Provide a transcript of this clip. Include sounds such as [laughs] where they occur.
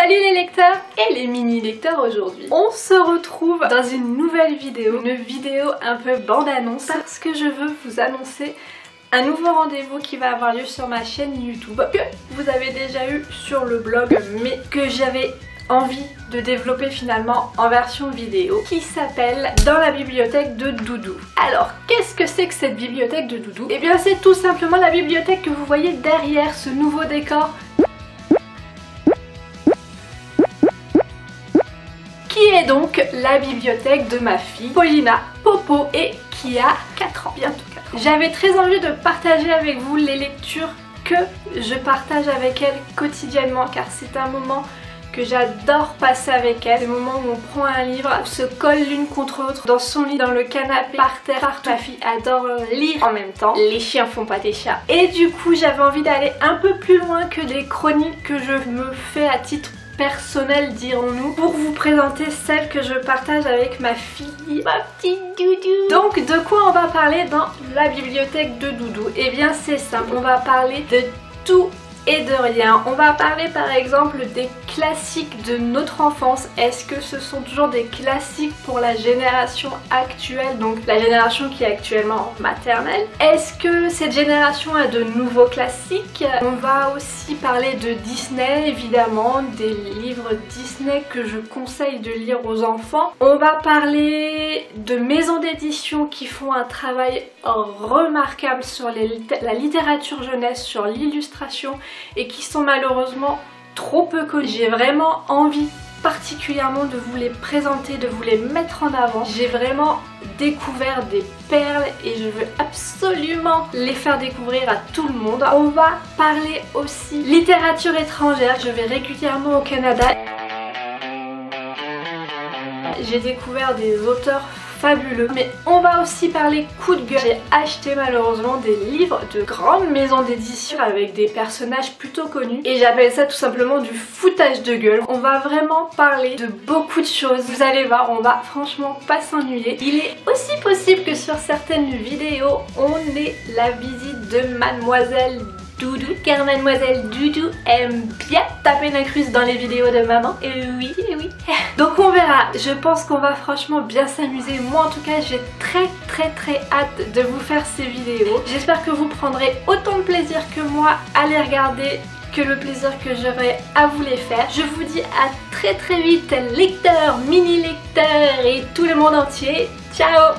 Salut les lecteurs et les mini lecteurs aujourd'hui. On se retrouve dans une nouvelle vidéo, une vidéo un peu bande-annonce parce que je veux vous annoncer un nouveau rendez-vous qui va avoir lieu sur ma chaîne YouTube que vous avez déjà eu sur le blog mais que j'avais envie de développer finalement en version vidéo qui s'appelle Dans la bibliothèque de Doudou. Alors qu'est-ce que c'est que cette bibliothèque de Doudou? Eh bien c'est tout simplement la bibliothèque que vous voyez derrière ce nouveau décor qui est donc la bibliothèque de ma fille Paulina Popo et qui a 4 ans, bientôt 4 ans. J'avais très envie de partager avec vous les lectures que je partage avec elle quotidiennement car c'est un moment que j'adore passer avec elle. Des moments où on prend un livre, se colle l'une contre l'autre dans son lit, dans le canapé, par terre, partout. Ma fille adore lire en même temps. Les chiens font pas des chats. Et du coup, j'avais envie d'aller un peu plus loin que des chroniques que je me fais à titre personnel dirons-nous pour vous présenter celle que je partage avec ma fille, ma petite Doudou. Donc de quoi on va parler dans la bibliothèque de Doudou? Eh bien c'est simple, on va parler de tout et de rien. On va parler par exemple des classiques de notre enfance. Est-ce que ce sont toujours des classiques pour la génération actuelle, donc la génération qui est actuellement maternelle? Est-ce que cette génération a de nouveaux classiques? On va aussi parler de Disney évidemment, des livres Disney que je conseille de lire aux enfants. On va parler de maisons d'édition qui font un travail remarquable sur la littérature jeunesse, sur l'illustration et qui sont malheureusement trop peu connus. J'ai vraiment envie particulièrement de vous les présenter, de vous les mettre en avant. J'ai vraiment découvert des perles et je veux absolument les faire découvrir à tout le monde. On va parler aussi littérature étrangère. Je vais régulièrement au Canada. J'ai découvert des auteurs fabuleux. Mais on va aussi parler coup de gueule. J'ai acheté malheureusement des livres de grandes maisons d'édition avec des personnages plutôt connus. Et j'appelle ça tout simplement du foutage de gueule. On va vraiment parler de beaucoup de choses. Vous allez voir, on va franchement pas s'ennuyer. Il est aussi possible que sur certaines vidéos, on ait la visite de Mademoiselle Doudou car mademoiselle Doudou aime bien taper l'incruste dans les vidéos de maman. Et oui et oui. [laughs] Donc on verra. Je pense qu'on va franchement bien s'amuser. Moi en tout cas j'ai très très très hâte de vous faire ces vidéos. J'espère que vous prendrez autant de plaisir que moi à les regarder que le plaisir que j'aurai à vous les faire. Je vous dis à très très vite lecteurs, mini lecteurs et tout le monde entier. Ciao